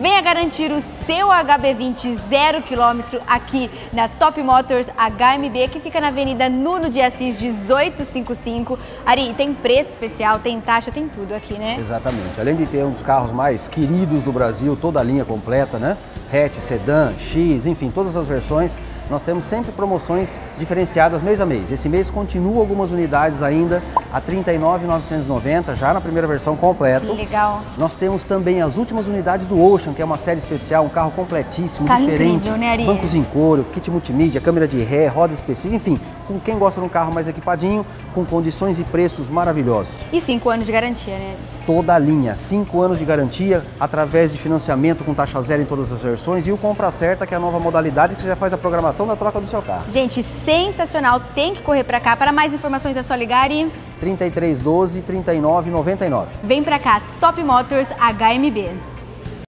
Venha garantir o seu HB20 zero quilômetro aqui na Top Motors HMB, que fica na Avenida Nuno de Assis 1855. Ari, tem preço especial, tem taxa, tem tudo aqui, né? Exatamente. Além de ter um dos carros mais queridos do Brasil, toda a linha completa, né? Hatch, sedã, X, enfim, todas as versões, nós temos sempre promoções diferenciadas mês a mês. Esse mês continua algumas unidades ainda a R$ 39.990, já na primeira versão completa. Que legal. Nós temos também as últimas unidades do Ocean, que é uma série especial, um carro completíssimo, carro diferente. Incrível, né, Ari? Bancos em couro, kit multimídia, câmera de ré, roda específica, enfim, com quem gosta de um carro mais equipadinho, com condições e preços maravilhosos. E cinco anos de garantia, né? Toda a linha, cinco anos de garantia, através de financiamento com taxa zero em todas as versões e o Compra Certa, que é a nova modalidade que já faz a programação da troca do seu carro. Gente, sensacional, tem que correr para cá. Para mais informações é só ligar e... 3312 3999. Vem para cá, Top Motors HMB.